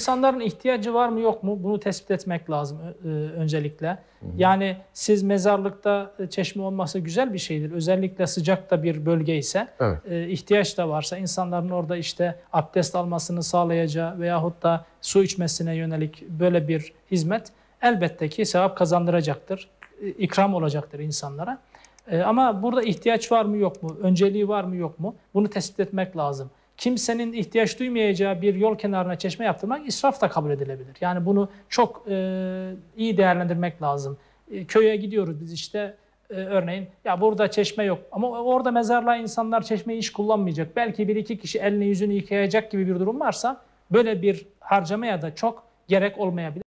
İnsanların ihtiyacı var mı yok mu bunu tespit etmek lazım e, öncelikle. Yani siz mezarlıkta e, çeşme olması güzel bir şeydir. Özellikle sıcakta bir bölge ise Evet. e, ihtiyaç da varsa insanların orada işte abdest almasını sağlayacağı veyahut da su içmesine yönelik böyle bir hizmet elbette ki sevap kazandıracaktır. E, ikram olacaktır insanlara. E, Ama burada ihtiyaç var mı yok mu? Önceliği var mı yok mu? Bunu tespit etmek lazım. Kimsenin ihtiyaç duymayacağı bir yol kenarına çeşme yaptırmak israf da kabul edilebilir. Yani bunu çok e, iyi değerlendirmek lazım. E, köye gidiyoruz biz işte e, örneğin ya burada çeşme yok ama orada mezarlığa insanlar çeşmeyi hiç kullanmayacak. Belki bir iki kişi elini yüzünü yıkayacak gibi bir durum varsa böyle bir harcamaya da çok gerek olmayabilir.